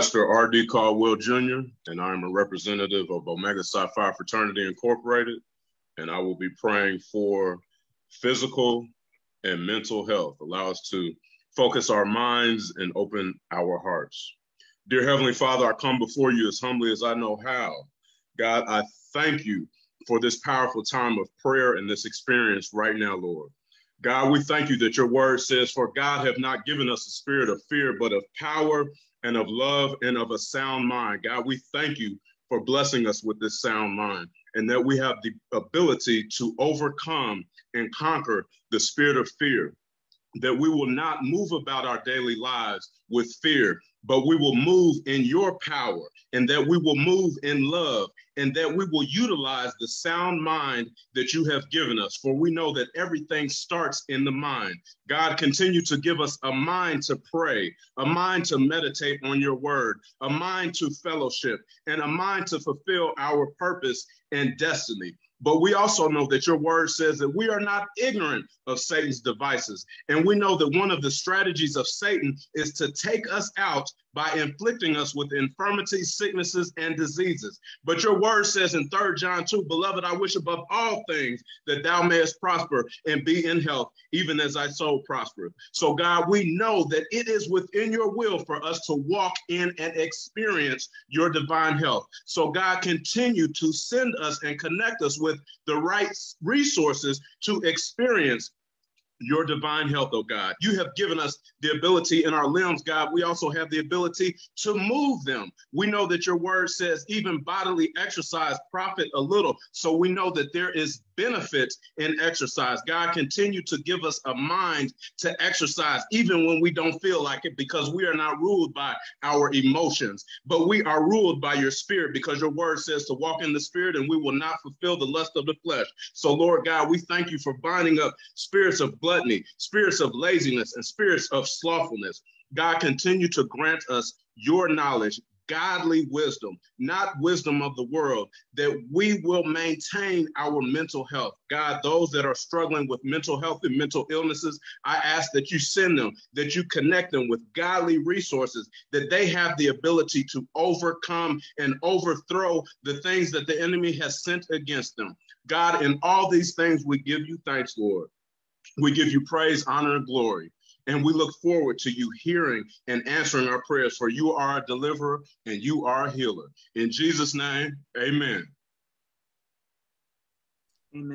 Pastor R.D. Caldwell Jr., and I am a representative of Omega Psi Phi Fraternity Incorporated, and I will be praying for physical and mental health. Allow us to focus our minds and open our hearts. Dear Heavenly Father, I come before you as humbly as I know how. God, I thank you for this powerful time of prayer and this experience right now, Lord. God, we thank you that your word says, For God have not given us a spirit of fear, but of power and of love and of a sound mind. God, we thank you for blessing us with this sound mind and that we have the ability to overcome and conquer the spirit of fear. That we will not move about our daily lives with fear, but we will move in your power and that we will move in love and that we will utilize the sound mind that you have given us. For we know that everything starts in the mind. God, continue to give us a mind to pray, a mind to meditate on your word, a mind to fellowship, and a mind to fulfill our purpose and destiny. But we also know that your word says that we are not ignorant of Satan's devices. And we know that one of the strategies of Satan is to take us out by inflicting us with infirmities, sicknesses, and diseases. But your word says in 3 John 2, Beloved, I wish above all things that thou mayest prosper and be in health, even as thy soul prospereth. So, God, we know that it is within your will for us to walk in and experience your divine health. So, God, continue to send us and connect us with the right resources to experience your divine health, oh God. You have given us the ability in our limbs, God. We also have the ability to move them. We know that your word says even bodily exercise profit a little. So we know that there is benefit in exercise. God, continue to give us a mind to exercise, even when we don't feel like it, because we are not ruled by our emotions, but we are ruled by your spirit, because your word says to walk in the spirit and we will not fulfill the lust of the flesh. So, Lord God, we thank you for binding up spirits of gluttony, spirits of laziness, and spirits of slothfulness. God, continue to grant us your knowledge, godly wisdom, not wisdom of the world, that we will maintain our mental health. God, those that are struggling with mental health and mental illnesses, I ask that you send them, that you connect them with godly resources, that they have the ability to overcome and overthrow the things that the enemy has sent against them. God, in all these things, we give you thanks, Lord. We give you praise, honor, and glory. And we look forward to you hearing and answering our prayers, for you are a deliverer and you are a healer. In Jesus' name, amen.